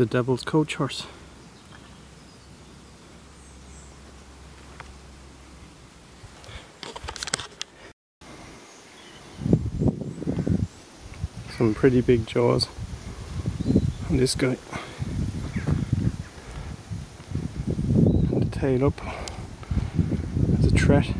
the Devil's Coach horse. Some pretty big jaws on this guy. And the tail up as a threat.